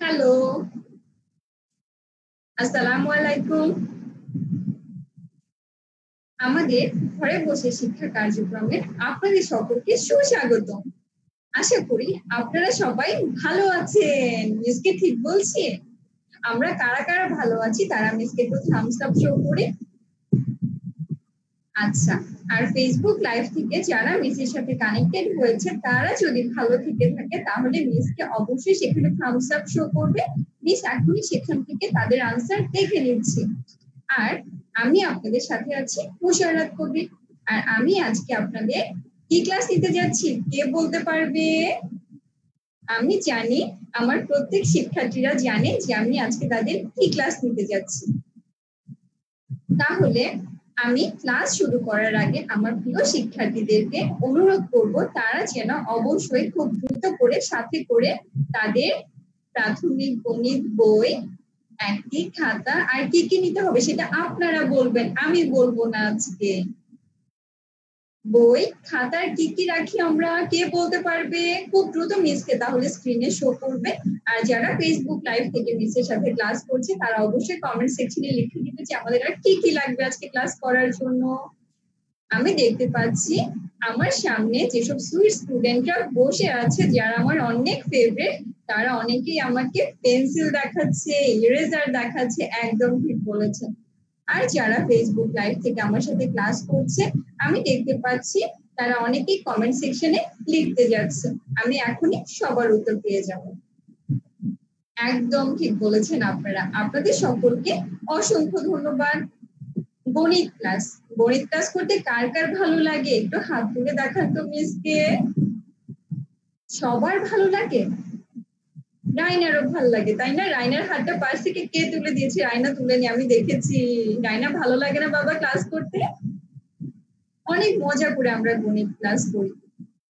Hello আসসালামু আলাইকুম আমাদের ঘরে বসে শিক্ষা কার্যক্রমে আপনাদের সকলকে সুস্বাগত আশা করি আপনারা সবাই ভালো আছেন। মিসকে ঠিক বলছি? আমরা কারা কারা ভালো আছি তারা মিসকে একটু থামস আপ শো করে আচ্ছা আর ফেসবুক লাইভ থেকে যারা মিসের সাথে কানেক্টেড হয়েছে, তারা যদি ভালো থেকে থাকে, তাহলে মিসকে অবশ্যই সেখানে থামস আপ শো করবে। মিস এখনই সেখান থেকে তাদের আনসার দেখে নিচ্ছি। আর আমি আপনাদের সাথে আছি মুশারাত কবির। আর আমি আজকে আপনাদের কি ক্লাস নিতে যাচ্ছি? কে বলতে পারবে? আমি জানি, আমার প্রত্যেক শিক্ষার্থীরা জানে যে আমি আজকে তাদের কি ক্লাস নিতে যাচ্ছি। তাহলে আমি ক্লাস শুরু করার আগে আমার প্রিয় শিক্ষার্থীদেরকে অনুরোধ করব, তারা যেন অবশ্যই খুব দ্রুত করে সাথে করে তাদের প্রাথমিক গণিত বই একটি খাতা আর কি কি নিতে হবে সেটা আপনারা বলবেন। আমি বলব না আজকে। বই খাতার কি কি রাখি আমরা, কে বলতে পারবে? খুব দ্রুত মিসকে তাহলে স্ক্রিনে শো করবে। আর যারা ফেসবুক লাইভ থেকে মিসের সাথে ক্লাস করছে, তারা অবশ্যই কমেন্ট সেকশনে লিখে দিবে যে আমাদের আর কি কি লাগবে আজকে ক্লাস করার জন্য। আমি দেখতে পাচ্ছি, আমার সামনে যেসব সুইট স্টুডেন্টরা বসে আছে, যারা আমার অনেক ফেভারিট তারা অনেকেই আমাকে পেন্সিল দেখাচ্ছে ইরেজার দেখাচ্ছে, একদম ঠিক বলেছে। আর যারা ফেসবুক লাইভ থেকে আমার সাথে ক্লাস করছে, আমি দেখতে পাচ্ছি তারা অনেকেই কমেন্ট সেকশনে লিখতে যাচ্ছে। আমি এখনই সবার উত্তর পেয়ে যাব। একদম ঠিক বলেছেন আপনারা। আপনাদের সকলকে অসংখ্য ধন্যবাদ। গণিত ক্লাস গণিত ক্লাস করতে কার কার ভালো লাগে? একটু হাত তুলে দেখান তো মিসকে সবার ভালো লাগে? রাইনারও ভালো লাগে, তাই না? রাইনার হাতটা পাশ থেকে কে তুলে দিয়েছে? রাইনা তুলে নি, আমি দেখেছি। রাইনা ভালো লাগে না বাবা ক্লাস করতে? অনেক মজা করে আমরা গণিত ক্লাস করি।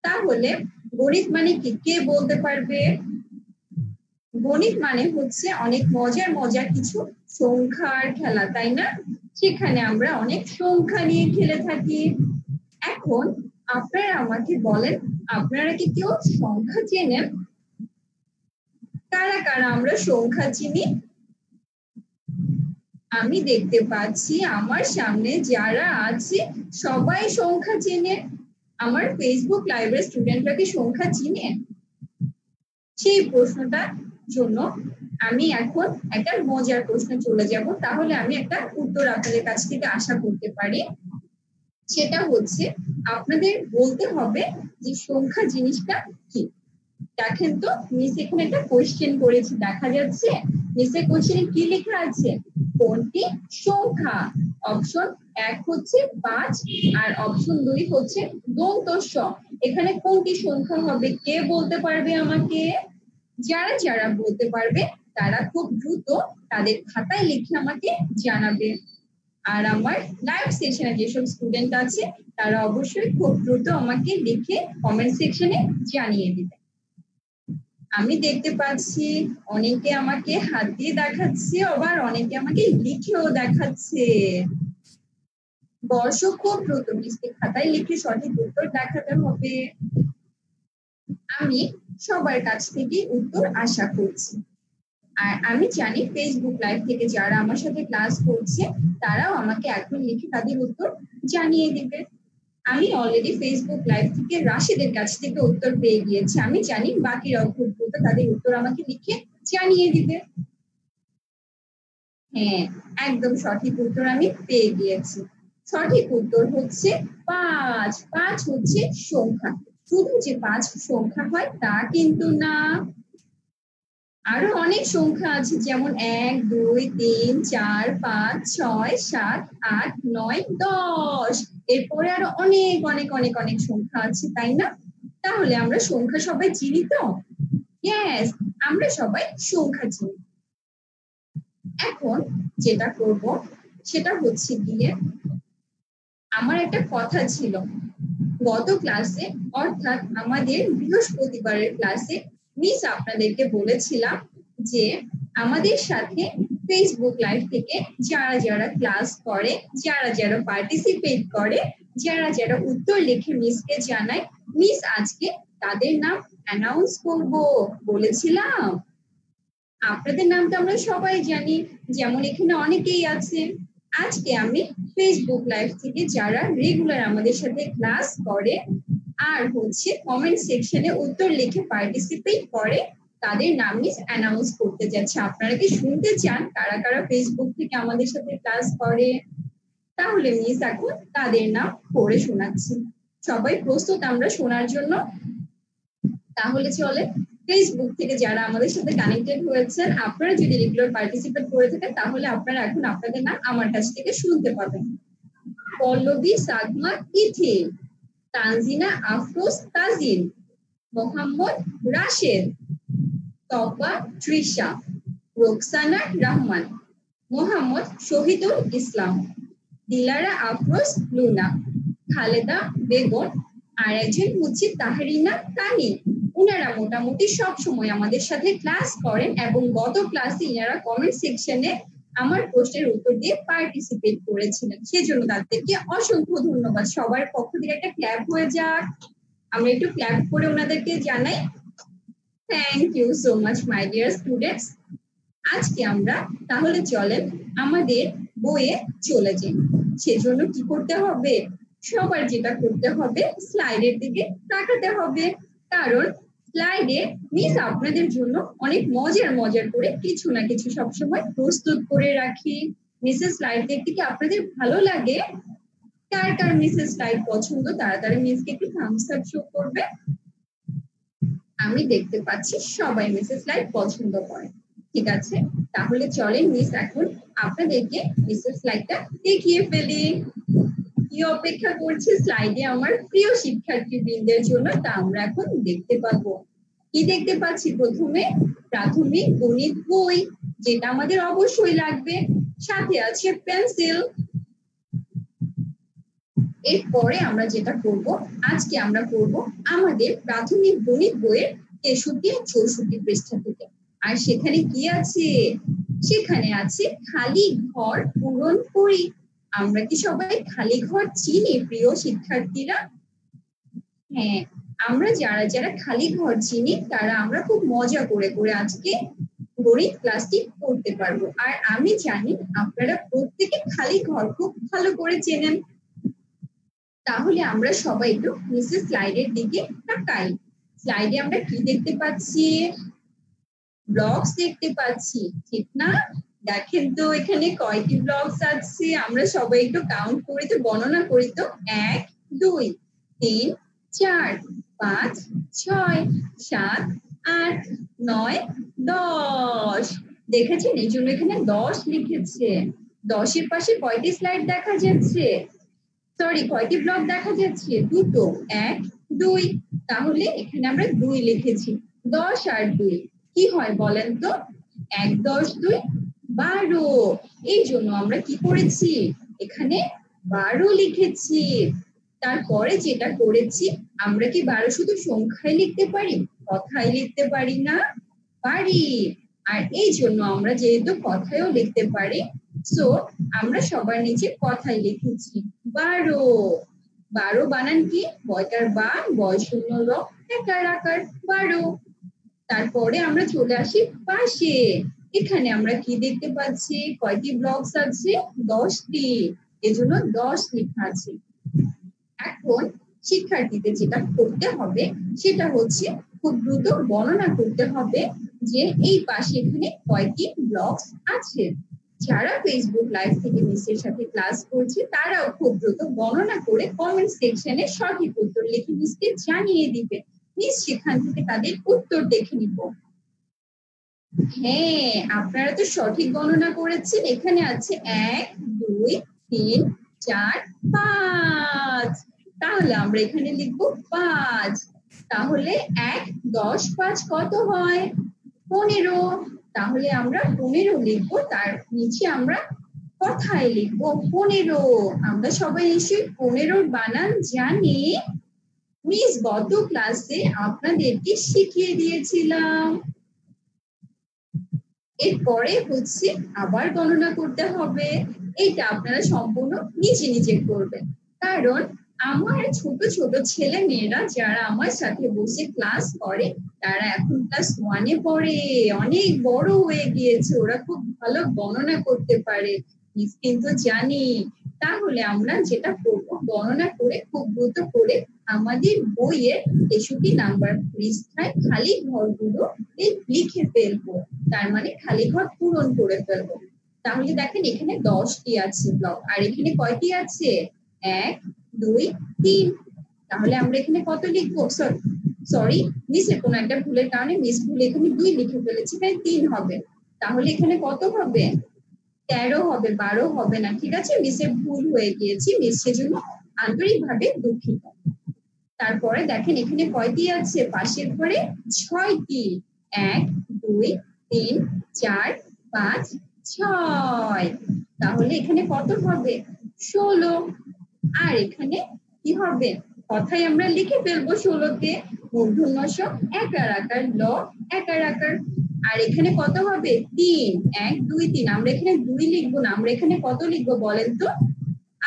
তাহলে গণিত মানে কি? কে বলতে পারবে? গণিত মানে হচ্ছে অনেক মজার মজার কিছু সংখ্যার খেলা, তাই না? সেখানে আমরা অনেক সংখ্যা নিয়ে খেলে থাকি। এখন আপনারা আমাকে বলেন, আপনারা কি কেউ সংখ্যা চেনেন? কারা কারা আমরা সংখ্যা চিনি? আমি দেখতে পাচ্ছি আমার সামনে যারা আছে, সবাই সংখ্যা চেনে। আমার ফেসবুক লাইভের স্টুডেন্টরা কি সংখ্যা চিনে? সেই প্রশ্নটার জন্য আমি এখন একটা মজার প্রশ্ন চলে যাব। তাহলে আমি একটা উত্তর আপনাদের কাছ থেকে আশা করতে পারি। সেটা হচ্ছে, আপনাদের বলতে হবে যে সংখ্যা জিনিসটা কি? দেখেন তো মিস এখানে একটা কোয়েশ্চেন করেছি, দেখা যাচ্ছে নিচে কোয়েশ্চেনে কি লেখা আছে? কোনটি? সংখ্যা। অপশন এক হচ্ছে পাঁচ আর অপশন দুই হচ্ছে দন্ত এখানে কোনটি সংখ্যা হবে? কে বলতে পারবে আমাকে? যারা যারা বলতে পারবে, তারা খুব দ্রুত তাদের খাতায় লিখে আমাকে জানাবে। আর আমার লাইভ সেশনে যেসব স্টুডেন্ট আছে, তারা অবশ্যই খুব দ্রুত আমাকে লিখে কমেন্ট সেকশনে জানিয়ে দিবে। আমি দেখতে পাচ্ছি অনেকে আমাকে হাত দিয়ে দেখাচ্ছে, আবার অনেকে আমাকে লিখেও দেখাচ্ছে। বর্ষ খুব দ্রুত মিষ্টি খাতায় লিখে সঠিক উত্তর দেখাতে হবে। আমি সবার কাছ থেকে উত্তর আশা করছি। আর আমি জানি ফেসবুক লাইভ থেকে যারা আমার সাথে ক্লাস করছে, তারাও আমাকে এখন লিখে তাদের উত্তর জানিয়ে দিবে। আমি অলরেডি ফেসবুক লাইভ থেকে রাশিদের কাছ থেকে উত্তর পেয়ে গিয়েছি। আমি জানি বাকিরাও খুব তাদের উত্তর আমাকে লিখে জানিয়ে দিবে। হ্যাঁ একদম সঠিক উত্তর আমি পেয়ে গিয়েছি। সঠিক উত্তর হচ্ছে পাঁচ। পাঁচ হচ্ছে সংখ্যা। শুধু যে পাঁচ সংখ্যা হয় তা কিন্তু না। আরও অনেক সংখ্যা আছে, যেমন এক, দুই, তিন, চার, পাঁচ, ছয়, সাত, আট, নয়, দশ। এরপরে আরও অনেক অনেক অনেক অনেক সংখ্যা আছে, তাই না? তাহলে আমরা সংখ্যা সবাই চিনি তো? আমরা সবাই সংখ্যা চিনি। এখন যেটা করব, সেটা হচ্ছে গিয়ে আমার একটা কথা ছিল। গত ক্লাসে অর্থাৎ আমাদের বৃহস্পতিবারের ক্লাসে মিস আপনাদেরকে বলেছিলাম যে আমাদের সাথে ফেসবুক লাইভ থেকে যারা যারা ক্লাস করে, যারা যারা পার্টিসিপেট করে, যারা যারা উত্তর লিখে মিসকে জানায় মিস আজকে তাদের নাম অ্যানাউন্স করব বলেছিলাম। আপনাদের নাম তো আমরা সবাই জানি, যেমন এখানে অনেকেই আছে আজকে আমি ফেসবুক লাইভ থেকে যারা রেগুলার আমাদের সাথে ক্লাস করে, আর হচ্ছে কমেন্ট সেকশনে উত্তর লিখে পার্টিসিপেট করে তাদের নাম মিস অ্যানাউন্স করতে যাচ্ছে। আপনারা কি শুনতে চান কারা কারা ফেসবুক থেকে আমাদের সাথে ক্লাস করে? তাহলে মিস এখন তাদের নাম পড়ে শোনাচ্ছি। সবাই প্রস্তুত আমরা শোনার জন্য? তাহলে চলে ফেসবুক থেকে যারা আমাদের সাথে কানেক্টেড হয়েছেন, আপনারা যদি রেগুলার পার্টিসিপেট করে থাকেন, তাহলে আপনারা এখন আপনাদের নাম আমার কাছ থেকে শুনতে পাবেন। পল্লবী, সাগমা ইথি তানজিনা, আফরোজ, তাজিন, মোহাম্মদ, রাশেদ তপা তৃষা, রোকসানা, রহমান, মোহাম্মদ শহীদুল ইসলাম, দিলারা আফরোজ, লুনা, খালেদা বেগম, আর একজন হচ্ছে তাহরিনা তানি। ওনারা মোটামুটি সব সময় আমাদের সাথে ক্লাস করেন এবং গত ক্লাসে ইনারা কমেন্ট সেকশনে আমার প্রশ্নের উত্তর দিয়ে পার্টিসিপেট করেছিলেন। সেজন্য তাদেরকে অসংখ্য ধন্যবাদ। সবার পক্ষ থেকে একটা ক্ল্যাপ হয়ে যাক। আমরা একটু ক্ল্যাপ করে ওনাদেরকে জানাই। Thank you so much my dear students আজকে আমরা তাহলে চলেন আমাদের বইয়ে চলে যাই। সেজন্য কি করতে হবে? সবার যেটা করতে হবে, স্লাইডের দিকে তাকাতে হবে। কারণ স্লাইডে মিস আপনাদের জন্য অনেক মজার মজার করে কিছু না কিছু সবসময় প্রস্তুত করে রাখি। মিসেস স্লাইড দেখতে কি আপনাদের ভালো লাগে? কার কার মিসেস স্লাইড পছন্দ? তাড়াতাড়ি মিসকে একটু থামস আপ শো করবে। আমি দেখতে পাচ্ছি সবাই মিসেস লাইট পছন্দ করে। ঠিক আছে? তাহলে চলেন মিস এখন আপনাদেরকে মিসেস লাইটটা দেখিয়ে ফেলি। কি অপেক্ষা করছে স্লাইডে আমার প্রিয় শিক্ষার্থী বৃন্দের জন্য? তা আমরা এখন দেখতে পাবো। কি দেখতে পাচ্ছি? প্রথমে প্রাথমিক গণিত বই, যেটা আমাদের অবশ্যই লাগবে। সাথে আছে পেন্সিল। এরপরে আমরা যেটা করব, আজকে আমরা করব আমাদের প্রাথমিক গণিত বইয়ের তেষট্টি চৌষট্টি পৃষ্ঠা থেকে। আর সেখানে কি আছে? সেখানে আছে খালি ঘর পূরণ করি। আমরা কি সবাই খালি ঘর চিনি, প্রিয় শিক্ষার্থীরা? হ্যাঁ আমরা যারা যারা খালি ঘর চিনি, তারা আমরা খুব মজা করে করে আজকে গণিত ক্লাসটি করতে পারব। আর আমি জানি আপনারা প্রত্যেকে খালি ঘর খুব ভালো করে চেনেন। তাহলে আমরা সবাই একটু নিচে স্লাইডের দিকে তাকাই। স্লাইডে আমরা কি দেখতে পাচ্ছি? ব্লকস দেখতে পাচ্ছি, ঠিক না? দেখেন তো, এখানে কয়টি ব্লকস আছে? আমরা সবাই একটু কাউন্ট করি তো গণনা করি তো। এক, দুই, তিন, চার, পাঁচ, ছয়, সাত, আট, নয়, দশ। দেখেছেন? এই জন্য এখানে দশ লিখেছে। দশের পাশে কয়টি স্লাইড দেখা যাচ্ছে? সরি কয়টি ব্লক দেখা যাচ্ছে? দুটো। এক, দুই। তাহলে এখানে আমরা দুই লিখেছি। দশ আর দুই। কি হয় বলেন তো? এক, দশ, দুই, বারো। এই জন্য আমরা কি করেছি? এখানে বারো লিখেছি। তারপরে যেটা করেছি, আমরা কি বারো শুধু সংখ্যায় লিখতে পারি? কথায় লিখতে পারি না। পারি। আর এই জন্য আমরা যেহেতু কথায়ও লিখতে পারি সো আমরা সবার নিচে কথাই লিখেছি। বারো। বারো বানান কি? বয়টার বা বয় শূন্য র, একার আকার, বারো। তারপরে আমরা চলে আসি পাশে। এখানে আমরা কি দেখতে পাচ্ছি? কয়টি ব্লকস আছে? দশটি। এজন্য দশ লেখা আছে। এখন শিক্ষার্থীদের যেটা করতে হবে, সেটা হচ্ছে খুব দ্রুত গণনা করতে হবে যে এই পাশে এখানে কয়টি ব্লকস আছে। যারা ফেসবুক লাইভ থেকে মিসের সাথে ক্লাস করছে, তারাও খুব দ্রুত গণনা করে কমেন্ট সেকশনে সঠিক উত্তর লিখে মিসকে জানিয়ে দিবে। মিস সেখান থেকে তাদের উত্তর দেখে নিব। হ্যাঁ আপনারা তো সঠিক গণনা করেছেন। এখানে আছে এক, দুই, তিন, চার, পাঁচ। তাহলে আমরা এখানে লিখব পাঁচ। তাহলে এক, দশ, পাঁচ কত হয়? পনেরো। তাহলে আমরা পনেরো লিখব, তার নিচে আমরা কথায় লিখব। পনেরো, আমরা সবাই এসে পনেরোর বানান জানি মিস গত ক্লাসে আপনাদেরকে শিখিয়ে দিয়েছিলাম। এরপরে হচ্ছে আবার গণনা করতে হবে। এটা আপনারা সম্পূর্ণ নিজে নিজে করবেন। কারণ আমার ছোট ছোট ছেলে মেয়েরা যারা আমার সাথে বসে ক্লাস করে তারা এখন ক্লাস ওয়ানে পড়ে। অনেক বড় হয়ে গিয়েছে। ওরা খুব ভালো গণনা করতে পারে। কিন্তু জানি। তাহলে আমরা যেটা করব, গণনা করে, খুব দ্রুত করে আমাদের বইয়ের তেষট্টি নাম্বার পৃষ্ঠায় খালি ঘরগুলো লিখে ফেলব। তার মানে খালি ঘর পূরণ করে ফেলব। তাহলে দেখেন এখানে দশটি আছে ব্লক আর এখানে কয়টি আছে? এক, দুই, তিন। তাহলে আমরা এখানে কত লিখব? সরি মিসের কোনো একটা ভুলের কারণে মিস ভুল এখানে দুই লিখে ফেলেছি, তাই তিন হবে। তাহলে এখানে কত হবে? তেরো হবে, বারো হবে না, ঠিক আছে? মিসের ভুল হয়ে গিয়েছি মিস সেজন্য আন্তরিকভাবে দুঃখিত। তারপরে দেখেন এখানে কয়টি আছে? পাশের ঘরে ছয়টি। এক, দুই, তিন, চার, পাঁচ, ছয়। তাহলে এখানে কত হবে? ষোলো। আর এখানে কি হবে? কথাই আমরা লিখে ফেলব ষোলোতে। মূর্ধন্য একার আকার ল একার আকার। আর এখানে কত হবে? তিন। এক, দুই, তিন। আমরা এখানে দুই লিখব না। আমরা এখানে কত লিখব বলেন তো?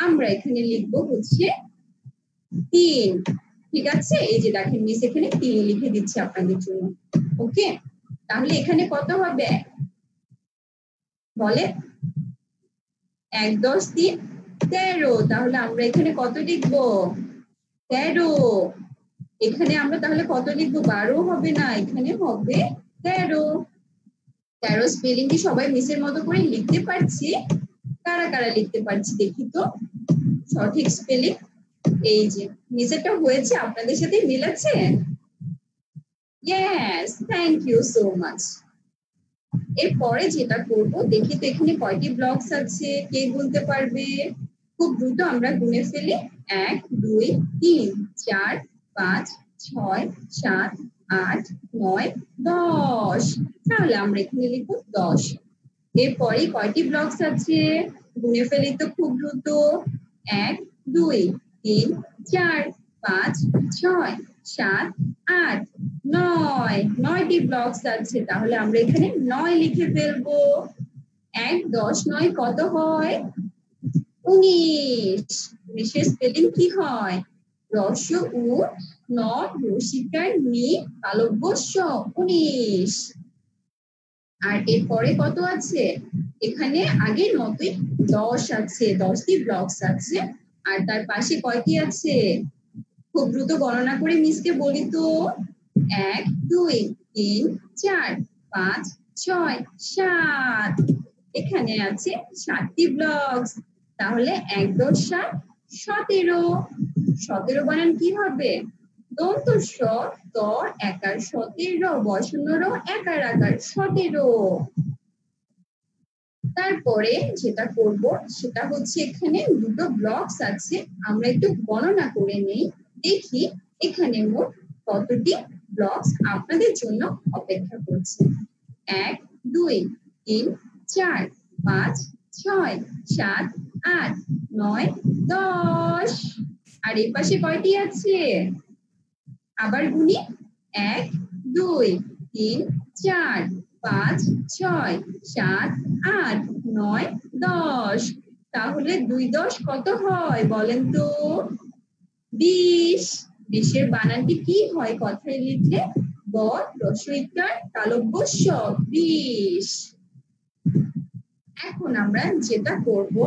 আমরা এখানে লিখব হচ্ছে তিন। ঠিক আছে? এই যে দেখেন মিস এখানে তিন লিখে দিচ্ছি আপনাদের জন্য। ওকে তাহলে এখানে কত হবে? বলে এক, দশ, তিন, তেরো। তাহলে আমরা এখানে কত লিখব? তেরো। এখানে আমরা তাহলে কত লিখব? বারো হবে না, এখানে হবে তেরো। তেরো স্পেলিং কি সবাই মিসের মতো করে লিখতে পারছি? কারা কারা লিখতে পারছি দেখি তো? সঠিক স্পেলিং এই যে নিচেরটা হয়েছে, আপনাদের সাথে মিলেছে yes thank you so much এরপরে যেটা করব, দেখি তো এখানে কয়টি ব্লকস আছে, কে বলতে পারবে? খুব দ্রুত আমরা গুনে ফেলি। এক, দুই, তিন, চার পাঁচ, ছয়, সাত, আট, নয়, দশ। তাহলে আমরা এখানে লিখব দশ। এরপরে কয়টি ব্লকস আছে? গুনে ফেলি তো খুব দ্রুত। এক, দুই, তিন, চার, পাঁচ, ছয়, সাত, আট, নয়। নয়টি ব্লকস আছে, তাহলে আমরা এখানে নয় লিখে ফেলব। এক, দশ, নয় কত হয়? উনিশ। উনিশের স্পেলিং কি হয়? রস উ ন রসিকার নি তালব্যস্য উনিশ। আর এরপরে কত আছে? এখানে আগের মতোই দশ আছে, দশটি ব্লকস আছে। আর তার পাশে কয়টি আছে? খুব দ্রুত গণনা করে মিসকে বলি তো। এক, দুই, তিন, চার, পাঁচ, ছয়, সাত। এখানে আছে সাতটি ব্লকস। তাহলে এক দশ সাত সতেরো। সতেরো বানান কি হবে? দন্ত স ত একার সতেরো বসন্ন একার আকার সতেরো। তারপরে যেটা করব সেটা হচ্ছে এখানে দুটো ব্লকস আছে, আমরা একটু গণনা করে নেই। দেখি এখানে মোট কতটি ব্লকস আপনাদের জন্য অপেক্ষা করছে। এক, দুই, তিন, চার, পাঁচ, ছয়, সাত, আট, নয়, দশ। আর এই পাশে কয়টি আছে? আবার গুনি। এক, দুই, তিন, চার, পাঁচ, ছয়, সাত, আট, নয়, দশ। তাহলে দুই দশ কত হয় বলেন তো? বিশ। বিশের বানানটি কি হয় কথায় লিখলে? ব তালব্য, স, বিশ। এখন আমরা যেটা করব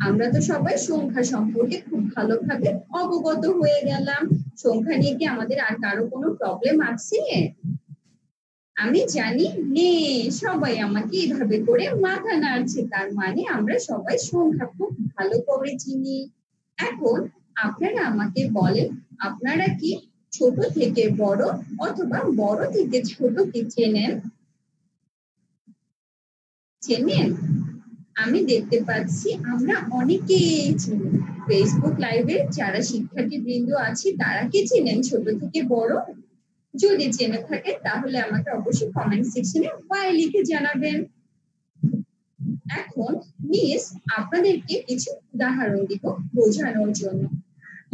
আমরা তো সবাই সংখ্যা সম্পর্কে খুব ভালোভাবে অবগত হয়ে গেলাম। সংখ্যা নিয়ে কি আমাদের আর কারও কোনো প্রবলেম আছে? আমি জানি নে সবাই আমাকে এভাবে করে মাথা নাড়ছে। তার মানে আমরা সবাই সংখ্যা খুব ভালো করে চিনি। এখন আপনারা আমাকে বলেন, আপনারা কি ছোট থেকে বড় অথবা বড় থেকে ছোট কি চেনেন? চেনেন? আমি দেখতে পাচ্ছি, আমরা অনেকেই চিনি ফেসবুক লাইভে যারা শিক্ষার্থী বৃন্দ আছে, তারা কি চেনেন? ছোট থেকে বড়? যদি জেনে থাকে, তাহলে আমাকে অবশ্যই কমেন্ট সেকশনে ওয়াই লিখে জানাবেন। এখন মিস আপনাদেরকে কিছু উদাহরণ দিব বোঝানোর জন্য।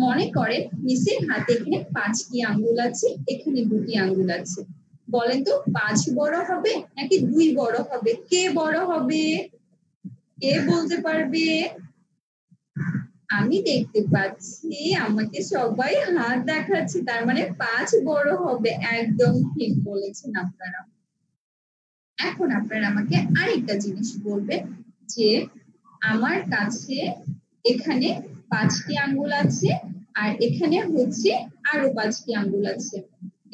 মনে করেন মিসের হাতে এখানে পাঁচটি আঙ্গুল আছে, এখানে দুটি আঙ্গুল আছে। বলেন তো, পাঁচ বড় হবে নাকি দুই বড় হবে? কে বড় হবে? কে বলতে পারবে, আমি দেখতে পাচ্ছি আমাকে সবাই হাত দেখাচ্ছে, তার মানে পাঁচ বড় হবে, একদম ঠিক বলেছেন আপনারা। এখন আপনারা আমাকে আরেকটা জিনিস বলবেন যে আমার কাছে এখানে পাঁচটি আঙ্গুল আছে, আর এখানে হচ্ছে আরও পাঁচটি আঙ্গুল আছে।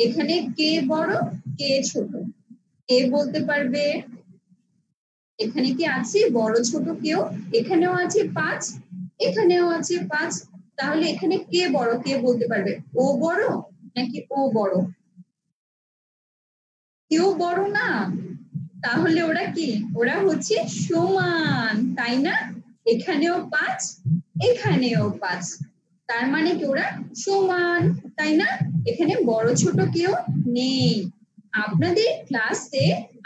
এখানে কে বড়, কে ছোট? কে বলতে পারবে? এখানে কি আছে? বড়, ছোট কেউ? এখানেও আছে পাঁচ, এখানেও আছে পাঁচ। তাহলে এখানে কে বড়, কে বলতে পারবে? ও বড় নাকি ও বড়? কেউ বড় না? তাহলে ওরা কি? ওরা হচ্ছে সমান, তাই না? এখানেও পাঁচ এখানেও পাঁচ। তার মানে কি ওরা সমান, তাই না? এখানে বড়, ছোট কেউ নেই। আপনাদের ক্লাসে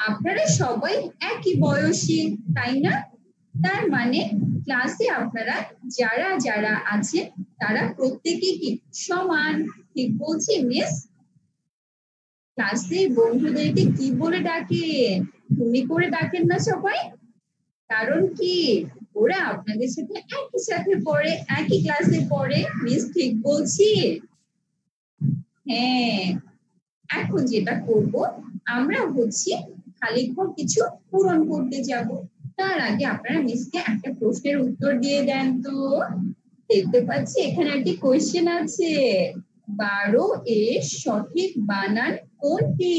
আপনারা সবাই একই বয়সী, তাই না? তার মানে ক্লাসে আপনারা যারা যারা আছেন তারা প্রত্যেকে কি সমান? ঠিক বলছি মিস ক্লাসে বন্ধুদেরকে কি বলে ডাকেন তুমি করে ডাকেন না সবাই। কারণ কি? ওরা আপনাদের সাথে একই সাথে পড়ে, একই ক্লাসে পড়ে মিস ঠিক বলছি? হ্যাঁ। এখন যেটা করব, আমরা হচ্ছে খালি ঘর কিছু পূরণ করতে যাব। তার আগে আপনারা মিসকে একটা প্রশ্নের উত্তর দিয়ে দেন তো। দেখতে পাচ্ছি এখানে একটি কোয়েশ্চেন আছে। বারো এর সঠিক বানান কোনটি?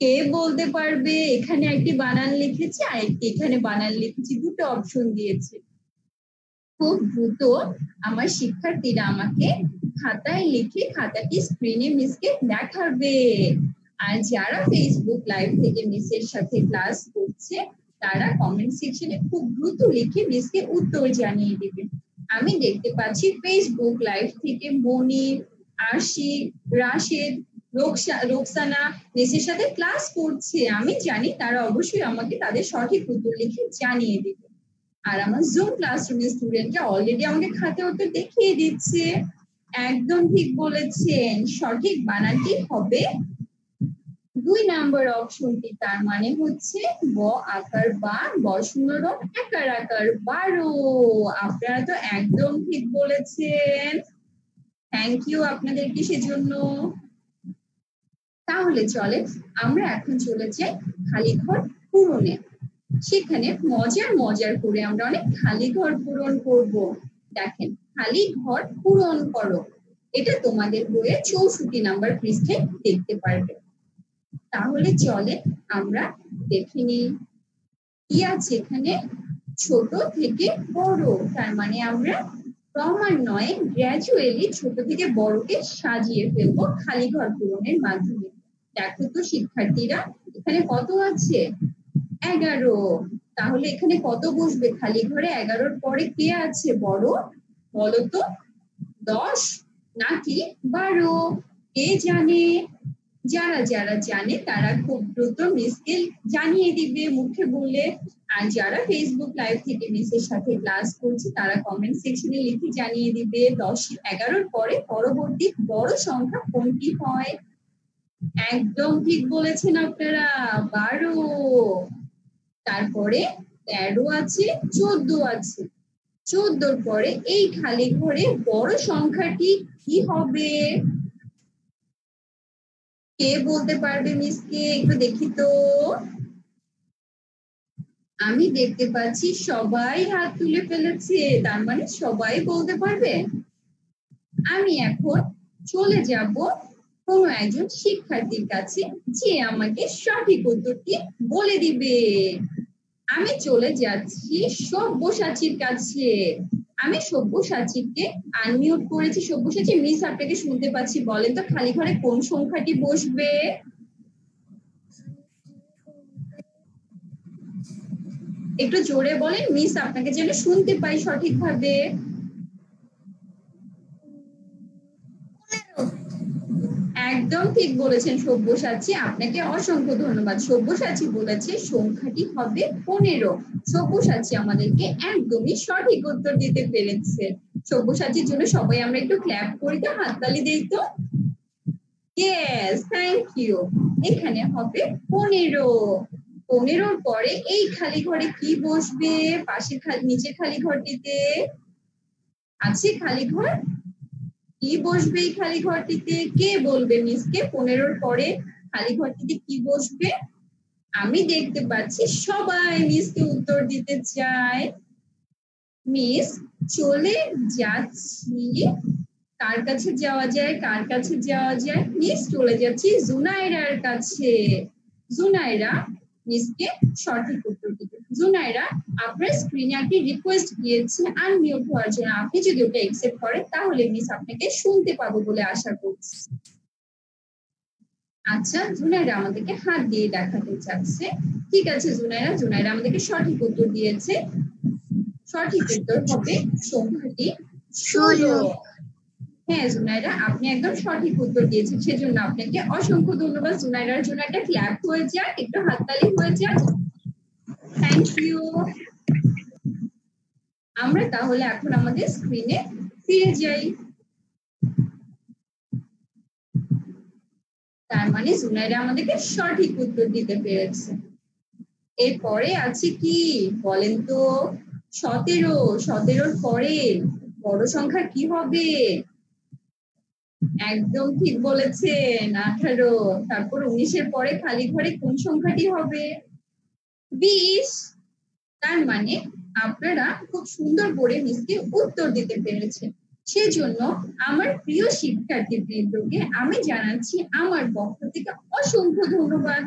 কে বলতে পারবে? এখানে একটি বানান লিখেছে আর একটি এখানে বানান লিখেছি, দুটো অপশন দিয়েছে। খুব দ্রুত আমার শিক্ষার্থীরা আমাকে খাতায় লিখে খাতাটি স্ক্রিনে মিসকে দেখাবে। আর যারা ফেসবুক লাইভ থেকে মিসের সাথে ক্লাস করছে, তারা কমেন্ট সেকশনে খুব দ্রুত লিখে মিসকে উত্তর জানিয়ে দিবে। আমি দেখতে পাচ্ছি ফেসবুক লাইভ থেকে মনির, আশিক, রাশেদ রোকসানা মিসের সাথে ক্লাস করছে। আমি জানি তারা অবশ্যই আমাকে তাদের সঠিক উত্তর লিখে জানিয়ে দিবে। আর আমার জুম ক্লাসরুমের স্টুডেন্টরা অলরেডি আমাকে খাতে উত্তর দেখিয়ে দিচ্ছে। একদম ঠিক বলেছেন। সঠিক বানানটি হবে দুই নাম্বার অপশনটি, তার মানে হচ্ছে ব আকার বা ব শূন্য একার আকার বারো। আপনারা তো একদম ঠিক বলেছেন। থ্যাংক ইউ আপনাদেরকে সেজন্য। তাহলে চলে, আমরা এখন চলে যাই খালি ঘর পূরণে। সেখানে মজার মজার করে আমরা অনেক খালি ঘর পূরণ করব। দেখেন খালি ঘর পূরণ করো। এটা তোমাদের বইয়ে চৌষট্টি নাম্বার পৃষ্ঠে দেখতে পারবে। তাহলে চলে আমরা দেখে নিই। কি আছে এখানে? ছোট থেকে বড়। তার মানে আমরা ক্রমান্বয়ে গ্র্যাজুয়ালি ছোট থেকে বড়কে সাজিয়ে ফেলব খালি ঘর পূরণের মাধ্যমে। দেখো তো শিক্ষার্থীরা, এখানে কত আছে? এগারো। তাহলে এখানে কত বসবে? খালি ঘরে এগারোর পরে কে আছে? বড়। বলতো? দশ নাকি বারো? কে জানে? যারা যারা জানে তারা খুব দ্রুত মিসকে জানিয়ে দিবে, মুখে বলে আর যারা ফেসবুক লাইভ থেকে মিসের সাথে ক্লাস করছে, তারা কমেন্ট সেকশনে লিখে জানিয়ে দিবে, দশ এগারোর পরে পরবর্তী বড় সংখ্যা কোনটি হয়? একদম ঠিক বলেছেন আপনারা, বারো। তারপরে তেরো আছে, চোদ্দ আছে। চোদ্দোর পরে এই খালি ঘরে বড় সংখ্যাটি কি হবে? কে বলতে পারবে মিসকে একটু দেখি তো। আমি দেখতে পাচ্ছি সবাই হাত তুলে ফেলেছে, তার মানে সবাই বলতে পারবে। আমি এখন চলে যাব কোনো একজন শিক্ষার্থীর কাছে, যে আমাকে সঠিক উত্তরটি বলে দিবে। আমি চলে যাচ্ছি সব্যসাচীর কাছে। আমি সব্যসাচীকে আনমিউট করেছি। সব্যসাচী মিস আপনাকে শুনতে পাচ্ছি। বলেন তো, খালি ঘরে কোন সংখ্যাটি বসবে? একটু জোরে বলেন মিস আপনাকে যেন শুনতে পাই সঠিকভাবে। একদম ঠিক বলেছেন সব্যসাচী। আপনাকে অসংখ্য ধন্যবাদ। সব্যসাচী বলেছে, সংখ্যাটি হবে পনেরো। সব্যসাচী আমাদেরকে একদমই সঠিক উত্তর দিতে পেরেছে। সব্যসাচীর জন্য সবাই আমরা একটু ক্ল্যাপ করি তো হাততালি দিই তো? থ্যাংক ইউ এখানে হবে পনেরো। পনেরোর পরে এই খালি ঘরে কি বসবে? পাশের নিচের খালি ঘরটিতে? আছে খালি ঘর? কি বসবে এই খালি ঘরটিতে? কে বলবে মিসকে? পনেরোর পরে খালি ঘরটিতে কি বসবে? আমি দেখতে পাচ্ছি সবাই মিসকে উত্তর দিতে চায়। মিস, চলে যাচ্ছি। কার কাছে যাওয়া যায়? কার কাছে যাওয়া যায়? মিস, চলে যাচ্ছি জুনাইরার কাছে। জুনাইরা মিসকে সঠিক উত্তর দিবে। জুনাইরা আপনার স্ক্রিনে একটি রিকোয়েস্ট গিয়েছে আনমিউট হওয়ার জন্য। আপনি যদি ওটা একসেপ্ট করেন তাহলে মিস আপনাকে শুনতে পাবো বলে আশা করছি। আচ্ছা জুনাইরা আমাদেরকে হাত দিয়ে দেখাতে চাচ্ছে। ঠিক আছে জুনাইরা। জুনাইরা আমাদেরকে সঠিক উত্তর দিয়েছে। সঠিক উত্তর হবে সংখ্যাটি ষোলো। হ্যাঁ জুনাইরা আপনি একদম সঠিক উত্তর দিয়েছেন। সেজন্য আপনাকে অসংখ্য ধন্যবাদ। জুনাইরার জন্য একটা ক্ল্যাপ হয়ে যাক একটু হাততালি হয়ে যাক। থ্যাংক ইউ আমরা তাহলে এখন আমাদের স্ক্রিনে ফিরে যাই। তার মানে জুনাইরা আমাদেরকে সঠিক উত্তর দিতে পেরেছে। এরপরে আছে কি? বলেন তো, সতেরো, সতেরোর পরে বড় সংখ্যা কি হবে? একদম ঠিক বলেছেন, আঠারো। তারপর উনিশের পরে খালি ঘরে কোন সংখ্যাটি হবে? বিশ তার মানে আপনারা খুব সুন্দর করে মিসকে উত্তর দিতে পেরেছেন। সেজন্য আমার প্রিয় শিক্ষার্থী বৃন্দকে আমি জানাচ্ছি আমার পক্ষ থেকে অসংখ্য ধন্যবাদ।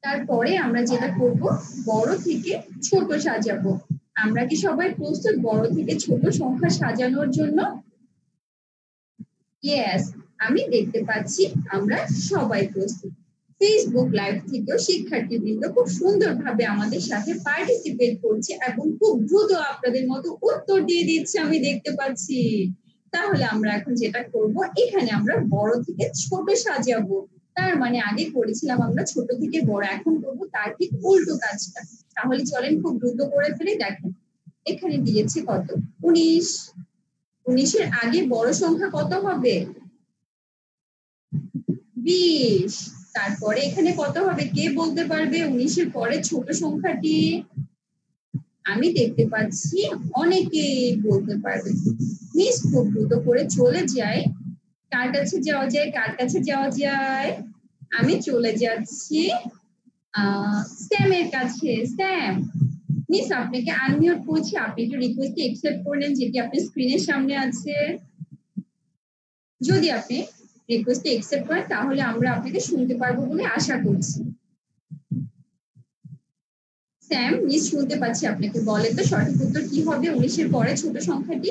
তারপরে আমরা যেটা করব, বড় থেকে ছোট সাজাবো। আমরা কি সবাই প্রস্তুত বড় থেকে ছোট সংখ্যা সাজানোর জন্য? ইয়েস আমি দেখতে পাচ্ছি আমরা সবাই প্রস্তুত। ফেসবুক লাইভ থেকেও শিক্ষার্থীবৃন্দ খুব সুন্দরভাবে আমাদের সাথে পার্টিসিপেট করছে এবং খুব দ্রুত আপনাদের মতো উত্তর দিয়ে দিচ্ছে আমি দেখতে পাচ্ছি। তাহলে আমরা এখন যেটা করব, এখানে আমরা বড় থেকে ছোট সাজাবো। তার মানে আগে করেছিলাম আমরা ছোট থেকে বড়, এখন করব তার ঠিক উল্টো কাজটা। তাহলে চলেন খুব দ্রুত করে ফেলে, দেখেন। এখানে দিয়েছে কত? উনিশ। উনিশের আগে বড় সংখ্যা কত হবে? বিশ। তারপরে এখানে কত হবে? কে বলতে পারবে? উনিশের পরে ছোট সংখ্যাটি আমি দেখতে পাচ্ছি অনেকে বলতে পারবে। মিস খুব দ্রুত করে চলে যায়। কার কাছে যাওয়া যায় কার কাছে যাওয়া যায়। আমি চলে যাচ্ছি স্যামের কাছে। স্যাম মিস, আপনাকে আনমিউট করছি। আপনি একটু রিকোয়েস্ট একসেপ্ট করলেন যেটি আপনার স্ক্রিনের সামনে আছে। যদি আপনি রিকোয়েস্ট একসেপ্ট করেন তাহলে আমরা আপনাকে শুনতে পারব বলে আশা করছি। স্যাম মিস শুনতে পাচ্ছি আপনাকে। বলে তো সঠিক উত্তর কি হবে? উনিশের পরে ছোট সংখ্যাটি।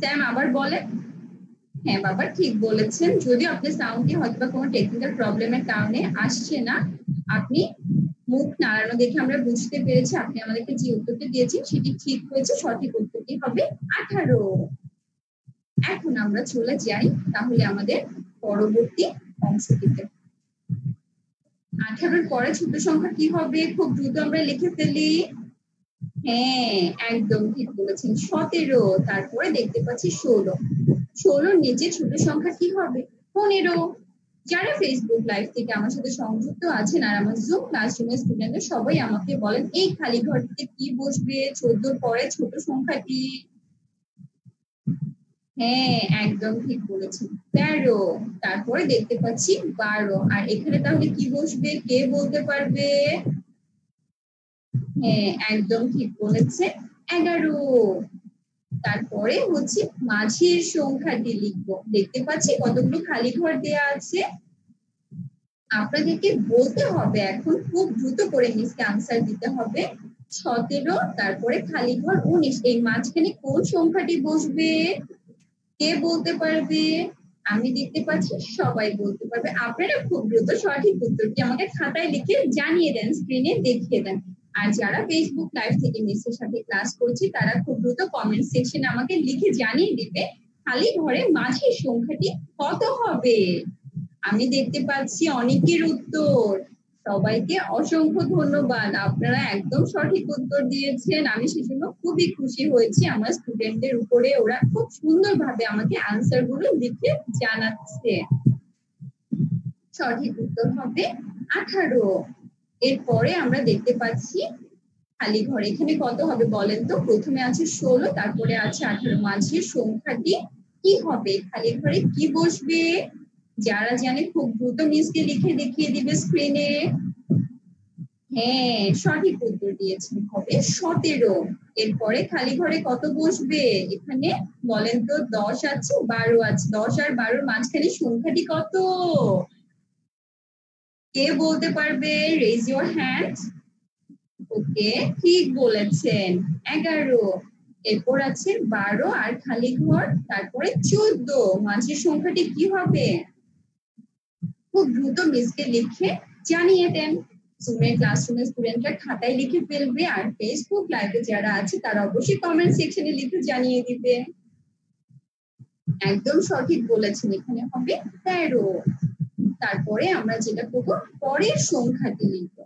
স্যাম আবার বলে? হ্যাঁ বাবা, ঠিক বলেছেন। যদিও আপনার সাউন্ডটি হয়তো বা কোনো টেকনিক্যাল প্রবলেমের কারণে আসছে না, আপনি মুখ নাড়ানো দেখে আমরা বুঝতে পেরেছি আপনি আমাদেরকে যে উত্তরটি দিয়েছেন, সেটি ঠিক হয়েছে, সঠিক উত্তরটি হবে আঠারো। এখন আমরা চলে যাই তাহলে আমাদের পরবর্তী অংশটিতে। আঠারোর পরে ছোট সংখ্যা কি হবে? খুব দ্রুত আমরা লিখে ফেলি। হ্যাঁ একদম ঠিক বলেছেন, সতেরো। তারপরে দেখতে পাচ্ছি ষোলো। ষোলোর নিচে ছোট সংখ্যা কি হবে? পনেরো। যারা ফেসবুক লাইভ থেকে আমার সাথে সংযুক্ত আছেন আর আমার জুম ক্লাসরুমের স্টুডেন্টরা সবাই আমাকে বলেন, এই খালি ঘরটিতে কি বসবে? চোদ্দ পরে ছোট সংখ্যাটি হ্যাঁ একদম ঠিক বলেছেন। তেরো, তারপরে দেখতে পাচ্ছি বারো। আর এখানে তাহলে কি বসবে? কে বলতে পারবে? হ্যাঁ একদম ঠিক বলেছে। এগারো তারপরে হচ্ছে মাঝের সংখ্যাটি লিখব। দেখতে পাচ্ছি কতগুলো খালি ঘর দেয়া আছে। আপনাদেরকে বলতে হবে এখন খুব দ্রুত করে মিসকে আনসার দিতে হবে। সতেরো, তারপরে খালি ঘর উনিশ। এই মাঝখানে কোন সংখ্যাটি বসবে? কে বলতে পারবে? আমি দেখতে পাচ্ছি সবাই বলতে পারবে। আপনারা খুব দ্রুত সঠিক উত্তরটি আমাকে খাতায় লিখে জানিয়ে দেন স্ক্রিনে দেখিয়ে দেন। আর যারা ফেসবুক লাইভ থেকে মিসের সাথে ক্লাস করছে, তারা খুব দ্রুত কমেন্ট সেকশনে আমাকে লিখে জানিয়ে দিবে, খালি ঘরে মাঝের সংখ্যাটি কত হবে? আমি দেখতে পাচ্ছি অনেকের উত্তর। সবাইকে অসংখ্য ধন্যবাদ। আপনারা একদম সঠিক উত্তর দিয়েছেন। আমি সেজন্য খুবই খুশি হয়েছি। আমার স্টুডেন্টদের উপরে ওরা খুব সুন্দরভাবে আমাকে আনসারগুলো লিখে জানাচ্ছে। সঠিক উত্তর হবে আঠারো। এরপরে আমরা দেখতে পাচ্ছি খালি ঘর। এখানে কত হবে বলেন তো? প্রথমে আছে ষোলো, তারপরে আছে আঠারো। মাঝে সংখ্যাটি কি হবে? খালি ঘরে কি বসবে? যারা জানে খুব দ্রুত মিসকে লিখে দেখিয়ে দিবে স্ক্রিনে হ্যাঁ সঠিক উত্তর দিয়েছেন। হবে সতেরো। এরপরে খালি ঘরে কত বসবে? এখানে বলেন তো দশ আছে, বারো আছে। দশ আর বারোর মাঝখানে সংখ্যাটি কত? কে বলতে পারবে? রেজ ইউর হ্যান্ড ওকে, ঠিক বলেছেন। এগারো। এরপর আছে বারো আর খালি ঘর, তারপরে চোদ্দ। মাঝের সংখ্যাটি কি হবে? খুব দ্রুত মিসকে লিখে জানিয়ে দেন। জুমের ক্লাসরুমের স্টুডেন্টরা খাতায় লিখে ফেলবে আর ফেসবুক লাইভে যারা আছে, তারা অবশ্যই কমেন্ট সেকশনে লিখে জানিয়ে দিবে। একদম সঠিক বলেছেন, এখানে হবে তেরো। তারপরে আমরা যেটা করব, পরের সংখ্যাটি লিখব।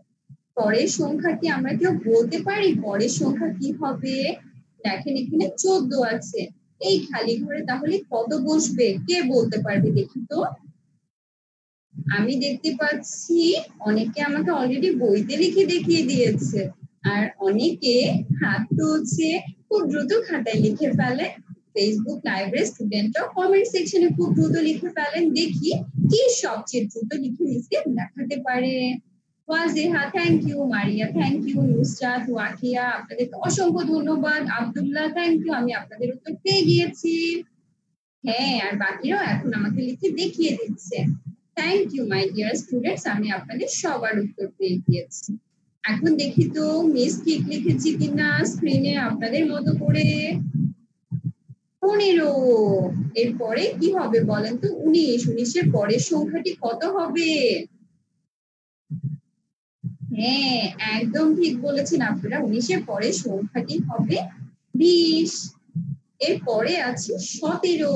পরের সংখ্যাটি আমরা কেউ বলতে পারি, পরের সংখ্যা কি হবে? দেখেন এখানে চোদ্দ আছে। এই খালি ঘরে তাহলে কত বসবে? কে বলতে পারবে দেখি তো? আমি দেখতে পাচ্ছি অনেকে আমাকে অলরেডি বইতে লিখে দেখিয়ে দিয়েছে। আর অনেকে হাত তুলছে, খুব দ্রুত খাতায় লিখে ফেলে ফেসবুক লাইব্রেরি স্টুডেন্টরাও কমেন্ট সেকশনে খুব দ্রুত লিখে ফেলেন। দেখি কি সবচেয়ে দ্রুত লিখে মিসকে দেখাতে পারে? Wajeha thank you Maria thank you Nusrat Wakiya আপনাদেরকে অসংখ্য ধন্যবাদ। আব্দুল্লাহ থ্যাংক ইউ আমি আপনাদের উত্তর পেয়ে গিয়েছি। হ্যাঁ আর বাকিরাও এখন আমাকে লিখে দেখিয়ে দিচ্ছে। Thank you my dear students আমি আপনাদের সবার উত্তর পেয়ে গিয়েছি। এখন দেখি তো মিস ঠিক লিখেছি কিনা স্ক্রিনে আপনাদের মতো করে। পনেরো। এরপরে কি হবে বলেন তো? উনিশ। উনিশের পরের সংখ্যাটি কত হবে? হ্যাঁ একদম ঠিক বলেছেন আপনারা। উনিশের পরে সংখ্যাটি হবে বিশ। এর পরে আছে সতেরো।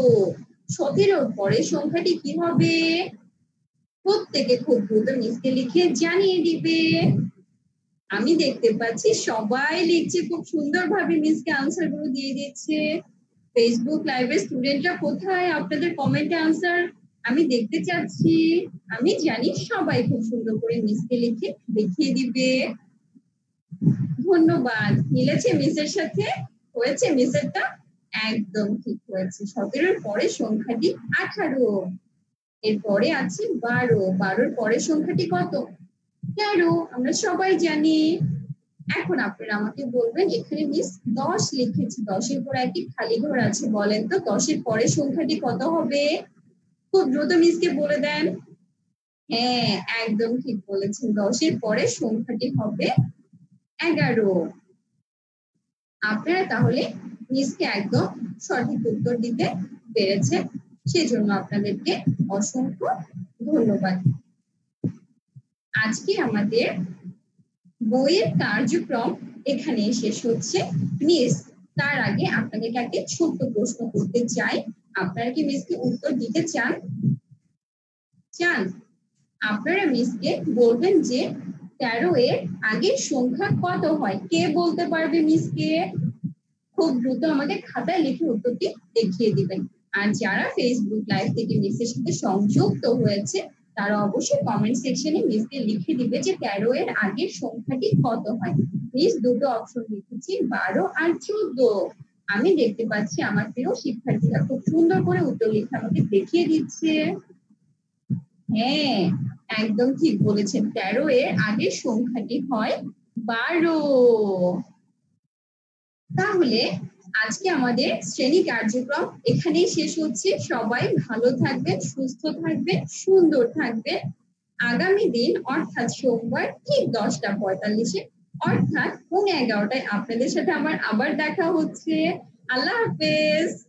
সতেরোর পরে সংখ্যাটি কি হবে? প্রত্যেকে খুব দ্রুত নিচকে লিখে জানিয়ে দিবে। আমি দেখতে পাচ্ছি সবাই লিখছে, খুব সুন্দরভাবে মিসকে আনসারগুলো দিয়ে দিচ্ছে। ফেসবুক লাইভের স্টুডেন্টরা কোথায়? আপনাদের কমেন্টে আনসার আমি দেখতে চাচ্ছি। আমি জানি সবাই খুব সুন্দর করে মিসকে লিখে দেখিয়ে দিবে। ধন্যবাদ। মিলেছে মিসের সাথে? হয়েছে মিসেরটা? একদম ঠিক হয়েছে। সতেরোর পরে সংখ্যাটি আঠারো। এরপরে আছে বারো। বারোর পরের সংখ্যাটি কত? তেরো। আমরা সবাই জানি। এখন আপনারা আমাকে বলবেন, এখানে মিস দশ লিখেছি, দশের পর একটি খালি ঘর আছে বলেন তো, দশের পরে সংখ্যাটি কত হবে? খুব দ্রুত মিসকে বলে দেন। হ্যাঁ একদম ঠিক বলেছেন, দশের পরে সংখ্যাটি হবে এগারো। আপনারা তাহলে মিসকে একদম সঠিক উত্তর দিতে পেরেছে সেজন্য আপনাদেরকে অসংখ্য ধন্যবাদ। আজকে আমাদের বইয়ের কার্যক্রম এখানে শেষ হচ্ছে। মিস, তার আগে আপনাদেরকে একটি ছোট্ট প্রশ্ন করতে চাই। আপনারা কি মিসকে উত্তর দিতে চান? চান। আপনারা মিসকে বলবেন যে তেরো এর আগের সংখ্যা কত হয়? কে বলতে পারবে মিসকে? খুব দ্রুত আমাদের খাতায় লিখে উত্তরটি দেখিয়ে দিবেন। আর যারা ফেসবুক লাইভ থেকে মিসের সাথে সংযুক্ত হয়েছে তারা অবশ্যই কমেন্ট সেকশনে মিসকে লিখে দিবে যে তেরো এর আগের সংখ্যাটি কত হয়। মিস দুটো অপশন লিখেছি, বারো আর চোদ্দ। আমি দেখতে পাচ্ছি আমার প্রিয় শিক্ষার্থীরা খুব সুন্দর করে উত্তর লিখে আমাকে দেখিয়ে দিচ্ছে। হ্যাঁ একদম ঠিক বলেছেন। তেরো এর আগের সংখ্যাটি হয় বারো। তাহলে আজকে আমাদের শ্রেণি কার্যক্রম এখানেই শেষ হচ্ছে। সবাই ভালো থাকবে সুস্থ থাকবে সুন্দর থাকবে আগামী দিন, অর্থাৎ সোমবার, ঠিক দশটা পঁয়তাল্লিশে, অর্থাৎ পৌনে এগারোটায় আপনাদের সাথে আমার আবার দেখা হচ্ছে। আল্লাহ হাফেজ।